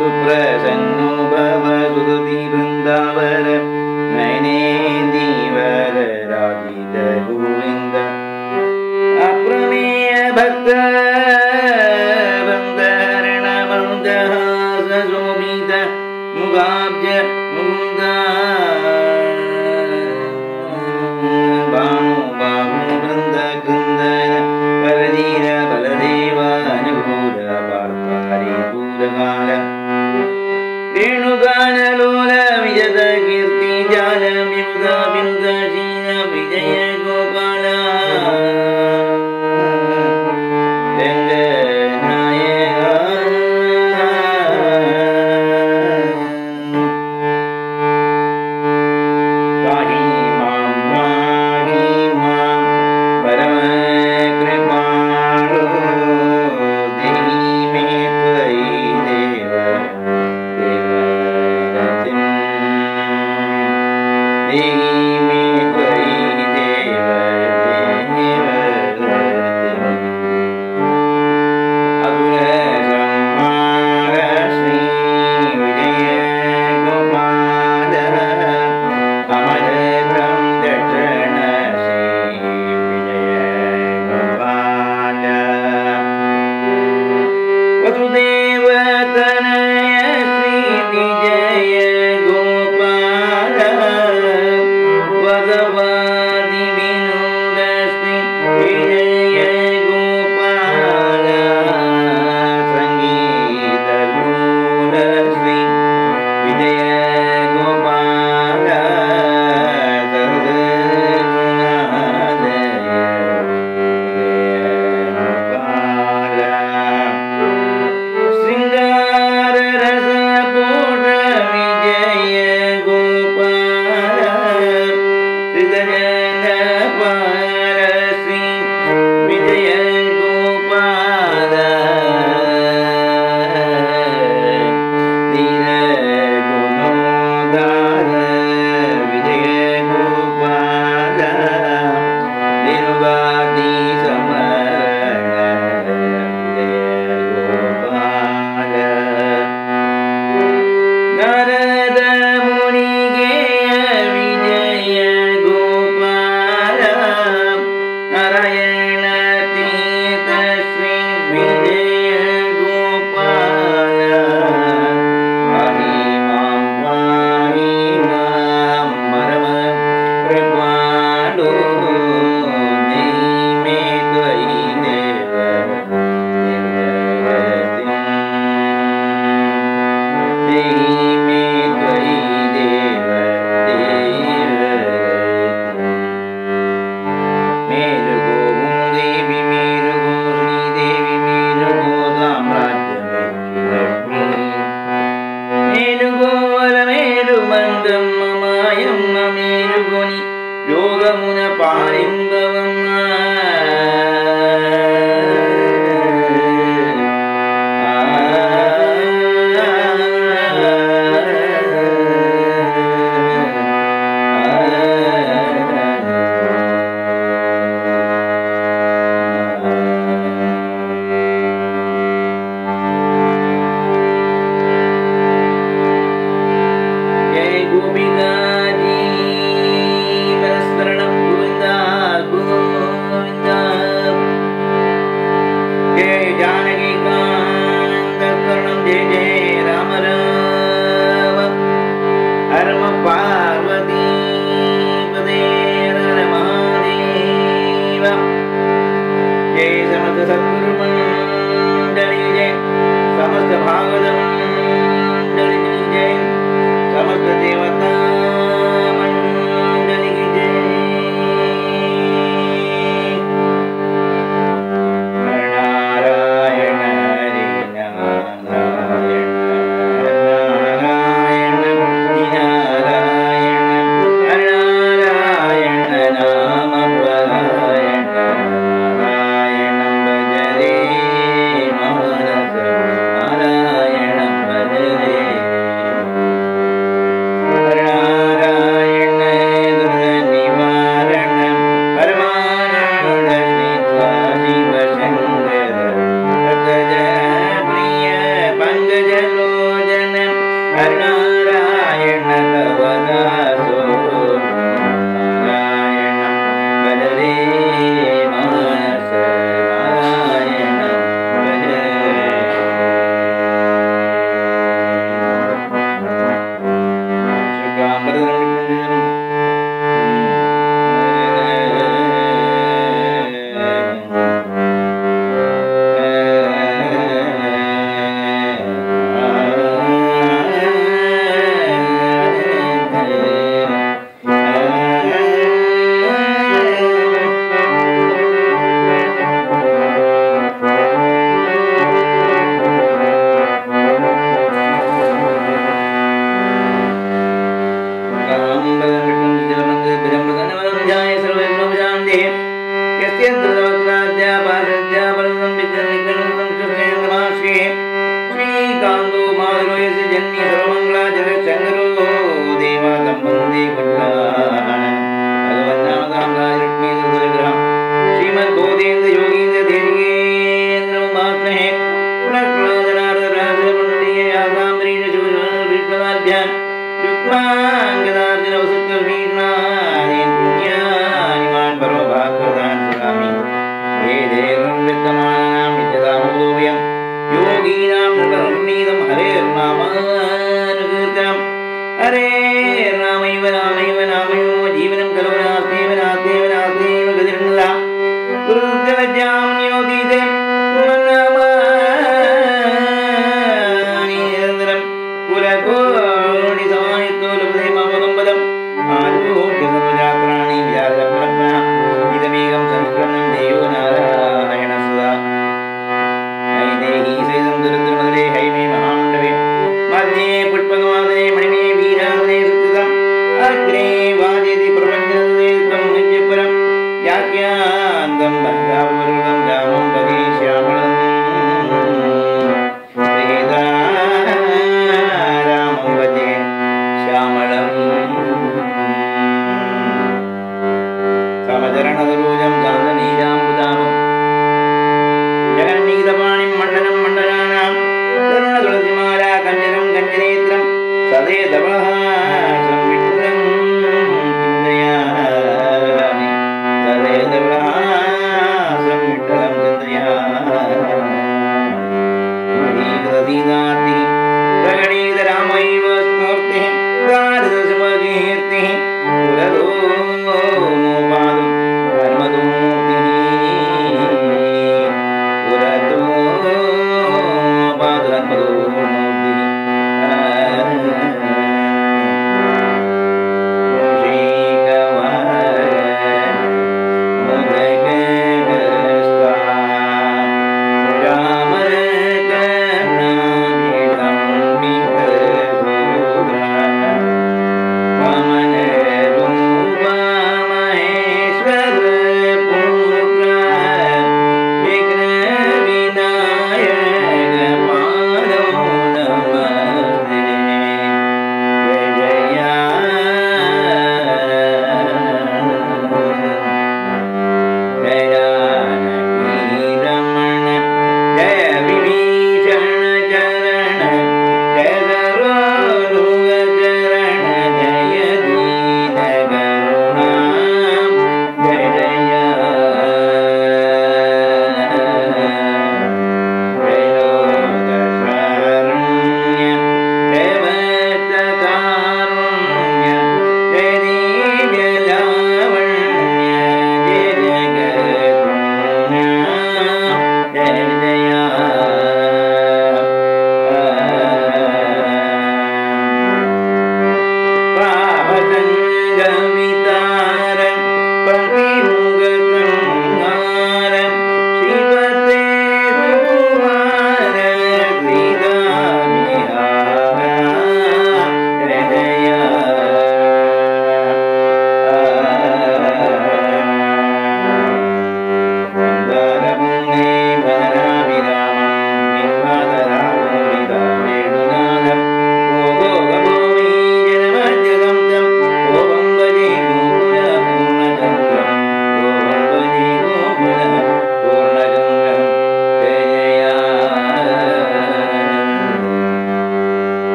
सुप्रसन्नो भव सुदति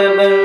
forever.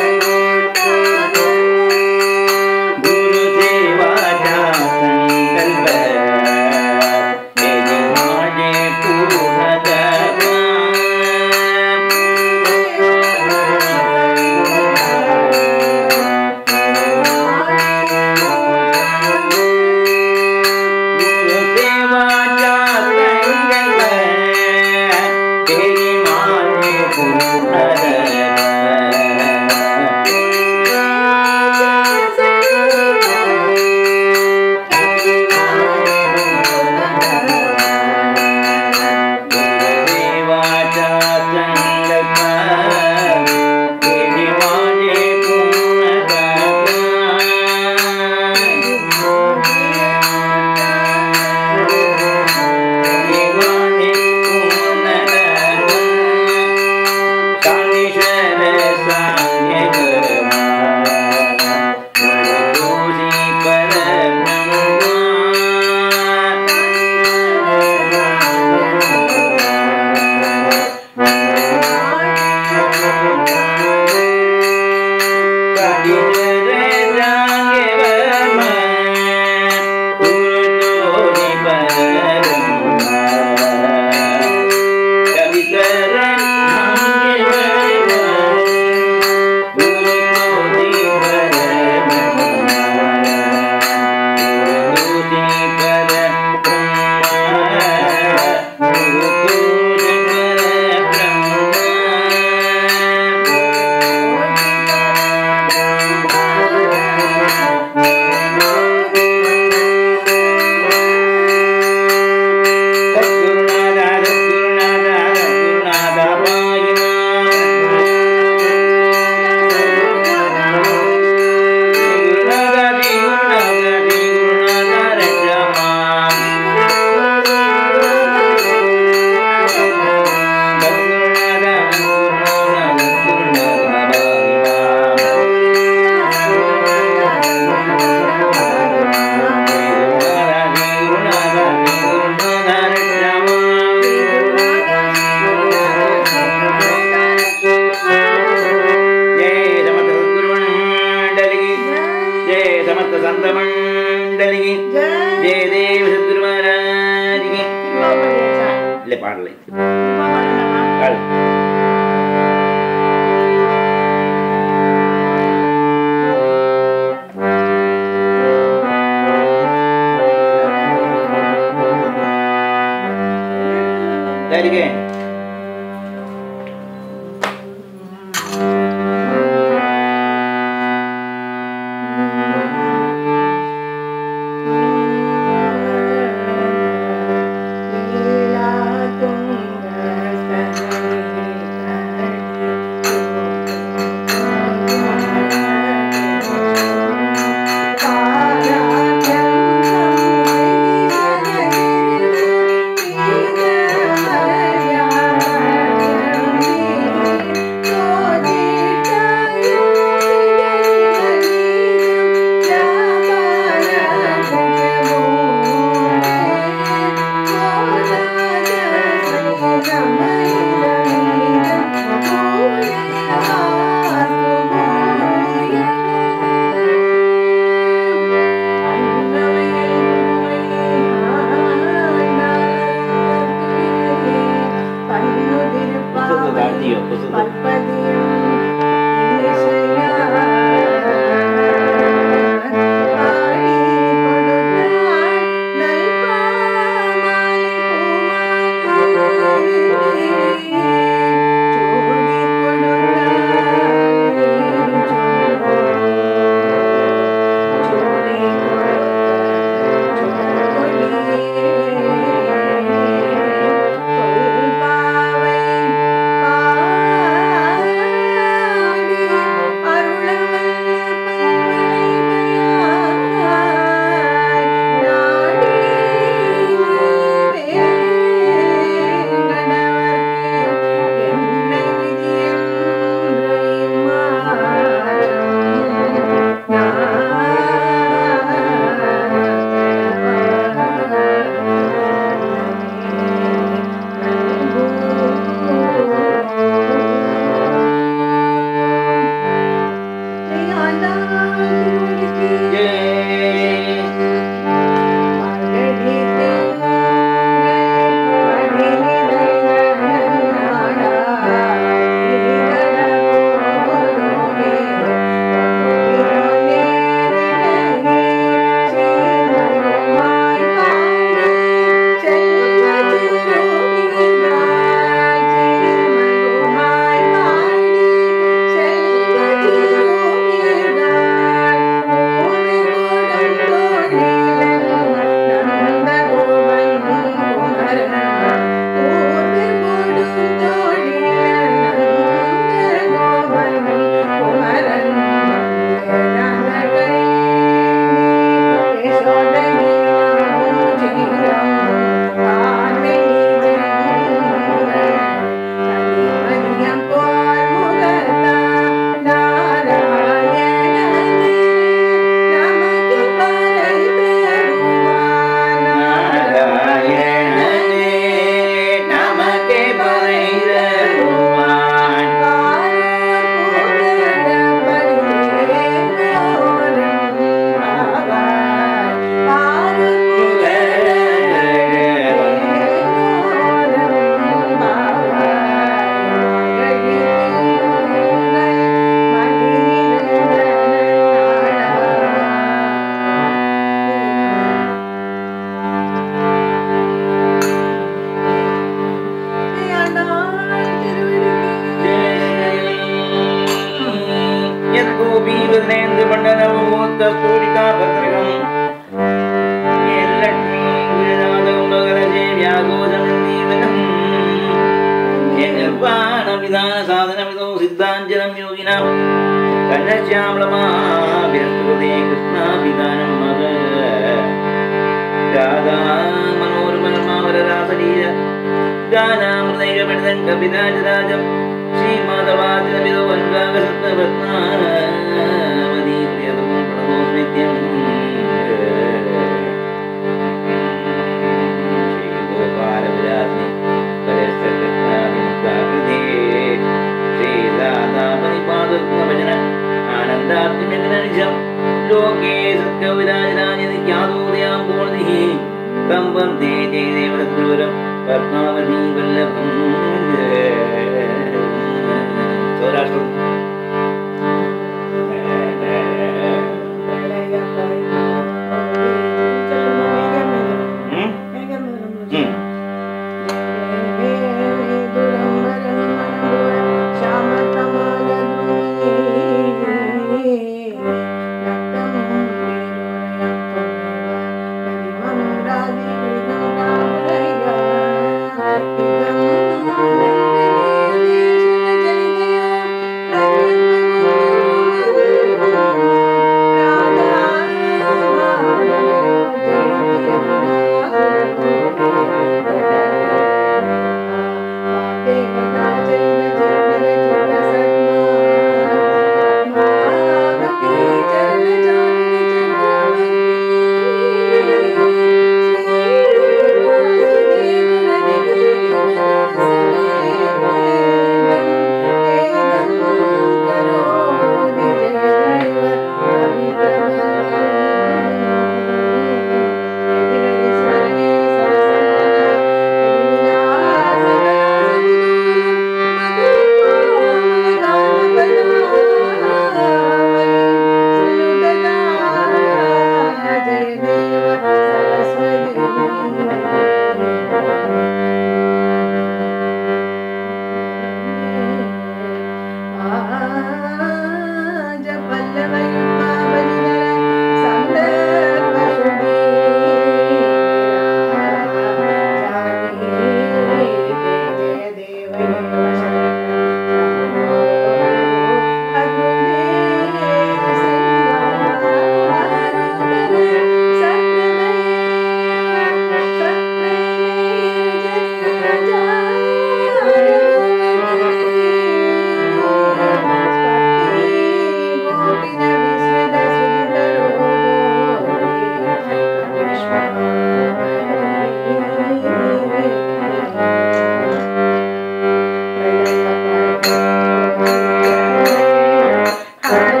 Hare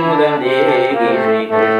முதல் தேகிழி